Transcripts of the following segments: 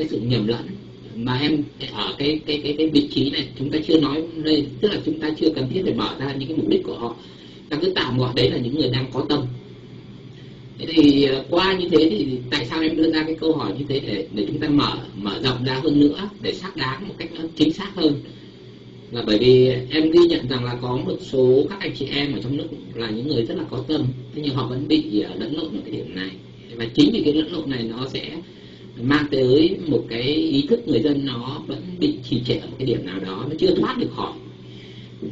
cái sự nhầm lẫn mà em ở cái cái cái cái vị trí này chúng ta chưa nói đây, tức là chúng ta chưa cần thiết phải mở ra những cái mục đích của họ. Ta cứ tạm gọi đấy là những người đang có tâm. Thế thì ờ, qua như thế thì tại sao em đưa ra cái câu hỏi như thế để để chúng ta mở mở rộng ra hơn nữa, để xác đáng một cách nó chính xác hơn? Là bởi vì em ghi nhận rằng là có một số các anh chị em ở trong nước là những người rất là có tâm, thế nhưng họ vẫn bị ờ, lẫn lộn ở cái điểm này. Và chính vì cái lẫn lộn này nó sẽ mang tới một cái ý thức người dân nó vẫn bị trì trệ ở một cái điểm nào đó nó chưa thoát được khỏi.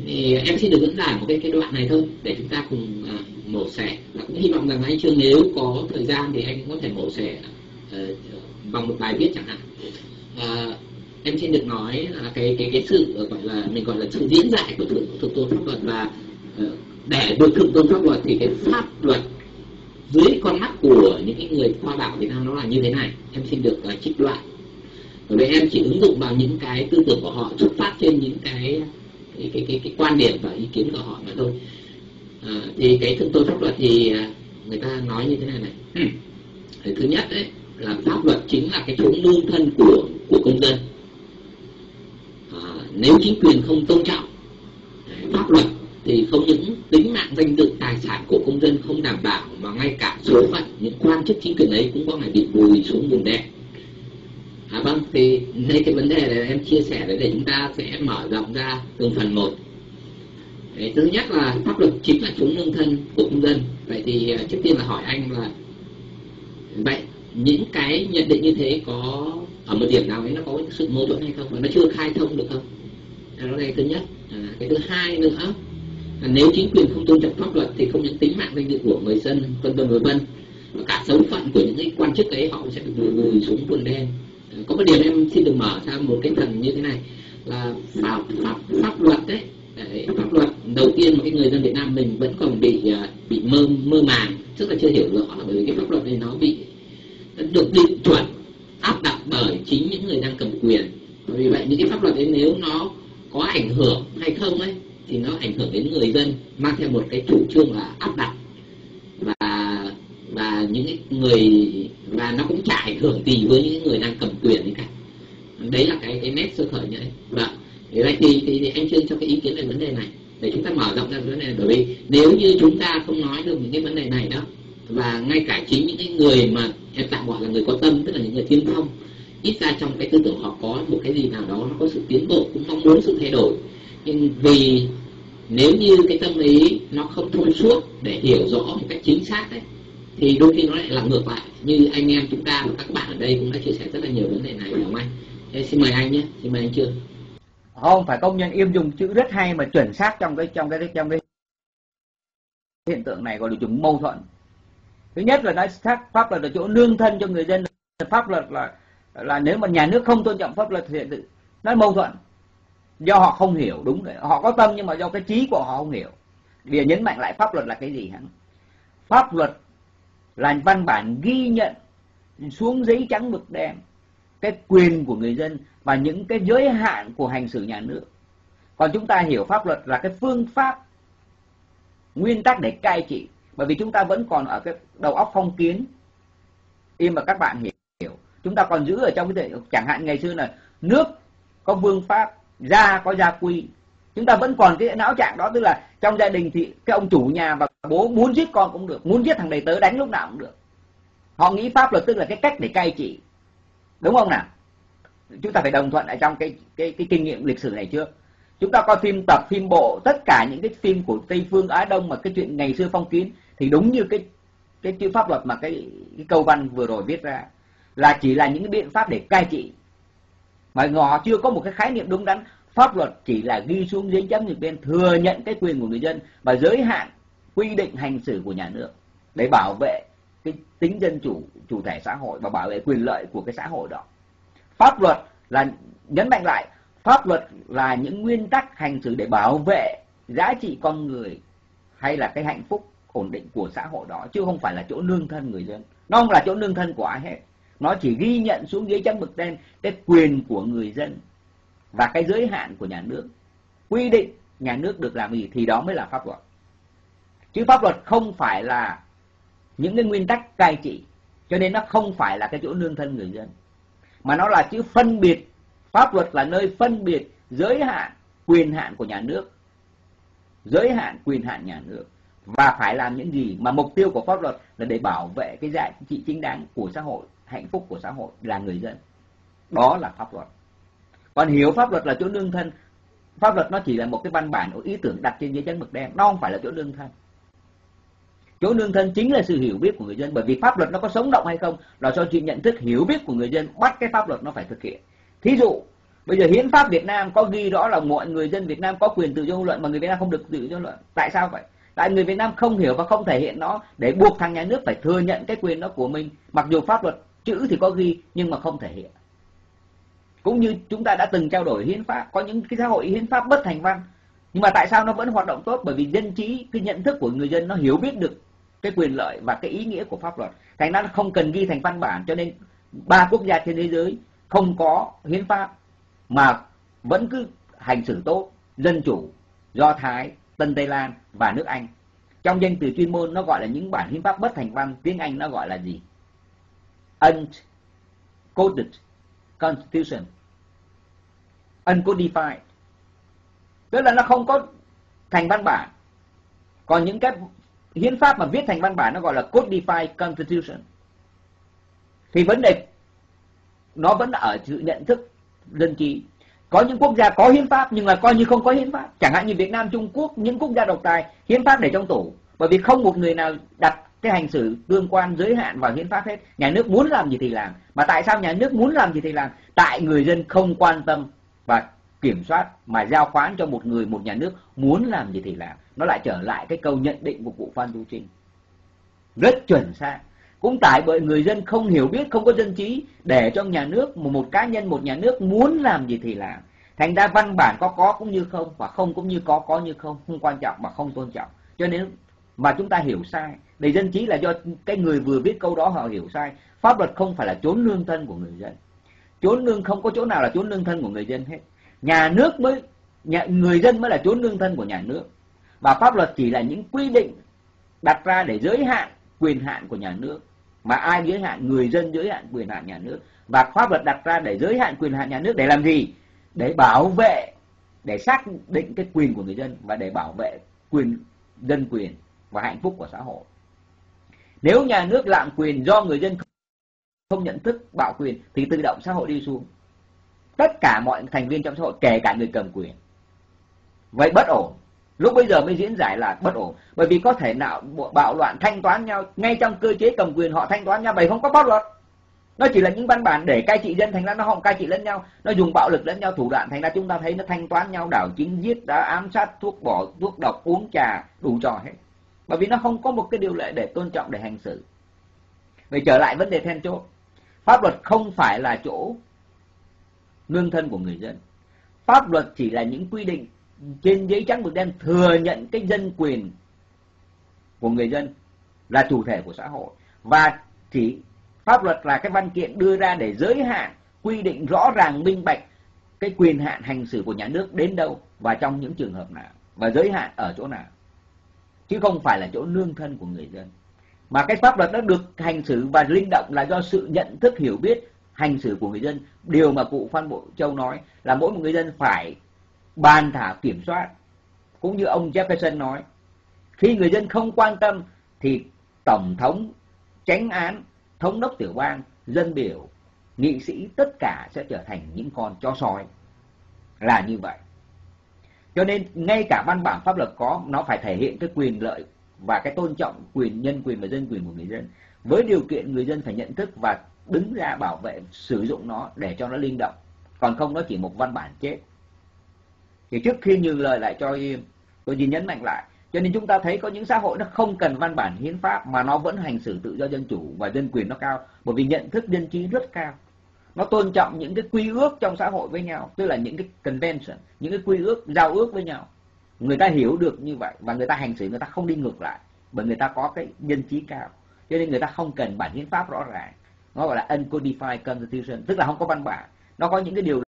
Thì em xin được dẫn giải một cái cái đoạn này thôi để chúng ta cùng uh, mổ xẻ. Và cũng hy vọng rằng anh trương nếu có thời gian thì anh cũng có thể mổ xẻ uh, bằng một bài viết chẳng hạn. Uh, em xin được nói là cái cái cái sự gọi là mình gọi là sự diễn giải của thượng thượng tôn pháp luật và uh, để được thượng tôn pháp luật thì cái pháp luật dưới con mắt của những cái người khoa bảo Việt Nam nó là như thế này. Em xin được uh, trích đoạn bởi vì em chỉ ứng dụng vào những cái tư tưởng của họ xuất phát trên những cái cái cái cái, cái quan điểm và ý kiến của họ mà thôi. À, thì cái thượng tôn pháp luật thì à, người ta nói như thế này này. Ừ. thứ nhất đấy là pháp luật chính là cái chỗ nương thân của của công dân. À, nếu chính quyền không tôn trọng pháp luật thì không những danh dự tài sản của công dân không đảm bảo mà ngay cả số phận những quan chức chính quyền ấy cũng có ngày bị vùi xuống bùn đen À, vâng, thì đây cái vấn đề này em chia sẻ đấy để chúng ta sẽ mở rộng ra từng phần một. Đấy, thứ nhất là pháp luật chính là chúng nương thân của công dân. Vậy thì à, trước tiên là hỏi anh là vậy những cái nhận định như thế có ở một điểm nào ấy nó có sự mâu thuẫn hay không và nó chưa khai thông được không? Đó là cái thứ nhất. À, cái thứ hai nữa nếu chính quyền không tôn trọng pháp luật thì không những tính mạng danh dự của người dân vân vân vân vân. Và cả số phận của những cái quan chức ấy họ sẽ bị vùi xuống quần đen. Có một điểm em xin được mở ra một cái phần như thế này là pháp pháp pháp luật đấy. Đấy, pháp luật đầu tiên mà cái người dân Việt Nam mình vẫn còn bị à, bị mơ mơ màng tức là chưa hiểu rõ là bởi vì cái pháp luật này nó bị được định chuẩn áp đặt bởi chính những người đang cầm quyền. Vì vậy những cái pháp luật ấy nếu nó có ảnh hưởng hay không ấy thì nó ảnh hưởng đến người dân mang theo một cái chủ trương là áp đặt. Và và những người và nó cũng chả ảnh hưởng gì với những người đang cầm quyền cả. Đấy là cái cái nét sơ khởi như đấy. Vâng thì vậy thì, thì, thì anh trương cho cái ý kiến về vấn đề này để chúng ta mở rộng ra vấn đề này. Bởi vì nếu như chúng ta không nói được những cái vấn đề này đó và ngay cả chính những cái người mà em tạm gọi là người có tâm tức là những người tiên phong ít ra trong cái tư tưởng họ có một cái gì nào đó nó có sự tiến bộ cũng mong muốn sự thay đổi. Nhưng vì nếu như cái tâm lý nó không thông suốt để hiểu rõ một cách chính xác đấy thì đôi khi nó lại làm ngược lại. Như anh em chúng ta và các bạn ở đây cũng đã chia sẻ rất là nhiều vấn đề này đúng không anh. Thế xin mời anh nhé. Xin mời anh chưa không, phải công nhân im dùng chữ rất hay mà chuẩn xác trong cái trong cái trong cái hiện tượng này gọi là chúng mâu thuẫn. Thứ nhất là nói xác pháp luật là chỗ nương thân cho người dân. Pháp luật là là nếu mà nhà nước không tôn trọng pháp luật thì nó mâu thuẫn do họ không hiểu đúng đấy họ có tâm nhưng mà do cái trí của họ không hiểu. Bây giờ nhấn mạnh lại pháp luật là cái gì hả? Pháp luật là văn bản ghi nhận xuống giấy trắng mực đen cái quyền của người dân và những cái giới hạn của hành xử nhà nước. Còn chúng ta hiểu pháp luật là cái phương pháp, nguyên tắc để cai trị. Bởi vì chúng ta vẫn còn ở cái đầu óc phong kiến. Im mà các bạn hiểu. Chúng ta còn giữ ở trong cái chẳng hạn ngày xưa là nước có vương pháp gia có gia quy. Chúng ta vẫn còn cái não trạng đó tức là trong gia đình thì cái ông chủ nhà và bố muốn giết con cũng được muốn giết thằng đầy tớ đánh lúc nào cũng được. Họ nghĩ pháp luật tức là cái cách để cai trị. Đúng không nào? Chúng ta phải đồng thuận ở trong cái cái cái kinh nghiệm lịch sử này chưa? Chúng ta coi phim tập phim bộ tất cả những cái phim của tây phương á đông mà cái chuyện ngày xưa phong kiến thì đúng như cái cái chữ pháp luật mà cái, cái câu văn vừa rồi viết ra là chỉ là những cái biện pháp để cai trị mà họ chưa có một cái khái niệm đúng đắn. Pháp luật chỉ là ghi xuống giấy chấm nhược bên thừa nhận cái quyền của người dân và giới hạn quy định hành xử của nhà nước để bảo vệ cái tính dân chủ chủ thể xã hội và bảo vệ quyền lợi của cái xã hội đó. Pháp luật là, nhấn mạnh lại, pháp luật là những nguyên tắc hành xử để bảo vệ giá trị con người hay là cái hạnh phúc ổn định của xã hội đó, chứ không phải là chỗ nương thân người dân. Nó không là chỗ nương thân của ai hết nó chỉ ghi nhận xuống dưới trắng mực đen cái quyền của người dân và cái giới hạn của nhà nước. Quy định nhà nước được làm gì thì đó mới là pháp luật. Chứ pháp luật không phải là những cái nguyên tắc cai trị, cho nên nó không phải là cái chỗ nương thân người dân, mà nó là chữ phân biệt. Pháp luật là nơi phân biệt giới hạn, quyền hạn của nhà nước, giới hạn, quyền hạn nhà nước và phải làm những gì mà mục tiêu của pháp luật là để bảo vệ cái giá trị chính đáng của xã hội, hạnh phúc của xã hội là người dân. Đó là pháp luật. Còn hiểu pháp luật là chỗ nương thân. Pháp luật nó chỉ là một cái văn bản của ý tưởng đặt trên giấy trắng mực đen. Nó không phải là chỗ nương thân. Chỗ nương thân chính là sự hiểu biết của người dân. Bởi vì pháp luật nó có sống động hay không là do chuyện nhận thức hiểu biết của người dân bắt cái pháp luật nó phải thực hiện. Thí dụ, bây giờ hiến pháp Việt Nam có ghi rõ là mọi người dân Việt Nam có quyền tự do ngôn luận mà người Việt Nam không được tự do ngôn luận. Tại sao vậy? Tại người Việt Nam không hiểu và không thể hiện nó, để buộc thằng nhà nước phải thừa nhận cái quyền đó của mình. Mặc dù pháp luật chữ thì có ghi, nhưng mà không thể hiện. Cũng như chúng ta đã từng trao đổi hiến pháp, có những cái xã hội hiến pháp bất thành văn. Nhưng mà tại sao nó vẫn hoạt động tốt? Bởi vì dân trí, cái nhận thức của người dân nó hiểu biết được cái quyền lợi và cái ý nghĩa của pháp luật. Thành ra nó không cần ghi thành văn bản, cho nên ba quốc gia trên thế giới không có hiến pháp mà vẫn cứ hành xử tốt, dân chủ, do thái tân tây lan và nước anh. Trong danh từ chuyên môn, nó gọi là những bản hiến pháp bất thành văn, tiếng anh nó gọi là gì? Uncoded constitution. Uncodified. Tức là nó không có thành văn bản. Còn những cái hiến pháp mà viết thành văn bản, nó gọi là codified constitution. Thì vấn đề nó vẫn ở sự nhận thức dân trí có những quốc gia có hiến pháp nhưng mà coi như không có hiến pháp. Chẳng hạn như Việt Nam, Trung Quốc, những quốc gia độc tài, hiến pháp để trong tủ bởi vì không một người nào đặt cái hành xử tương quan, giới hạn vào hiến pháp hết. Nhà nước muốn làm gì thì làm. Mà tại sao nhà nước muốn làm gì thì làm? Tại người dân không quan tâm và kiểm soát mà giao khoán cho một người, một nhà nước muốn làm gì thì làm. Nó lại trở lại cái câu nhận định của cụ Phan Du Trinh. Rất chuẩn xác cũng tại bởi người dân không hiểu biết không có dân trí để cho nhà nước một một cá nhân một nhà nước muốn làm gì thì làm. Thành ra văn bản có có cũng như không và không cũng như có có như không không quan trọng mà không tôn trọng. Cho nên mà chúng ta hiểu sai. Để dân trí là do cái người vừa viết câu đó họ hiểu sai. Pháp luật không phải là chốn nương thân của người dân. Chốn nương không có chỗ nào là chốn nương thân của người dân hết. Nhà nước mới nhà, người dân mới là chốn nương thân của nhà nước. Và pháp luật chỉ là những quy định đặt ra để giới hạn quyền hạn của nhà nước mà ai giới hạn? Người dân giới hạn quyền hạn nhà nước. Và pháp luật đặt ra để giới hạn quyền hạn nhà nước để làm gì? Để bảo vệ, để xác định cái quyền của người dân và để bảo vệ quyền, dân quyền và hạnh phúc của xã hội. Nếu nhà nước lạm quyền do người dân không nhận thức, bạo quyền, thì tự động xã hội đi xuống. Tất cả mọi thành viên trong xã hội, kể cả người cầm quyền. Vậy bất ổn lúc bây giờ mới diễn giải là bất ổn. Bởi vì có thể nào bạo loạn thanh toán nhau, ngay trong cơ chế cầm quyền họ thanh toán nhau, bởi không có pháp luật. Nó chỉ là những văn bản để cai trị dân, thành ra nó không cai trị lẫn nhau. Nó dùng bạo lực lẫn nhau, thủ đoạn, thành ra chúng ta thấy nó thanh toán nhau, đảo chính giết đã ám sát, thuốc bỏ thuốc độc, uống trà, đủ trò hết. Bởi vì nó không có một cái điều lệ để tôn trọng, để hành xử. Vậy trở lại vấn đề then chốt. Pháp luật không phải là chỗ nương thân của người dân. Pháp luật chỉ là những quy định trên giấy trắng mực đen thừa nhận cái dân quyền của người dân là chủ thể của xã hội. Và chỉ pháp luật là cái văn kiện đưa ra để giới hạn, quy định rõ ràng, minh bạch cái quyền hạn hành xử của nhà nước đến đâu và trong những trường hợp nào và giới hạn ở chỗ nào. Chứ không phải là chỗ nương thân của người dân. Mà cái pháp luật nó được hành xử và linh động là do sự nhận thức hiểu biết, hành xử của người dân. Điều mà cụ phan bộ châu nói là mỗi một người dân phải bàn thảo kiểm soát. Cũng như ông jefferson nói, khi người dân không quan tâm thì tổng thống tránh án, thống đốc tiểu bang, dân biểu, nghị sĩ tất cả sẽ trở thành những con chó sói. Là như vậy. Cho nên ngay cả văn bản pháp luật có, nó phải thể hiện cái quyền lợi và cái tôn trọng quyền nhân quyền và dân quyền của người dân. Với điều kiện người dân phải nhận thức và đứng ra bảo vệ, sử dụng nó để cho nó linh động. Còn không, nó chỉ một văn bản chết thì trước khi nhường lời lại cho tôi chỉ nhấn mạnh lại. Cho nên chúng ta thấy có những xã hội nó không cần văn bản hiến pháp mà nó vẫn hành xử tự do dân chủ và dân quyền nó cao. Bởi vì nhận thức dân trí rất cao. Nó tôn trọng những cái quy ước trong xã hội với nhau, tức là những cái convention, những cái quy ước, giao ước với nhau. Người ta hiểu được như vậy và người ta hành xử người ta không đi ngược lại, bởi người ta có cái dân trí cao. Cho nên người ta không cần bản hiến pháp rõ ràng. Nó gọi là uncodified constitution, tức là không có văn bản. Nó có những cái điều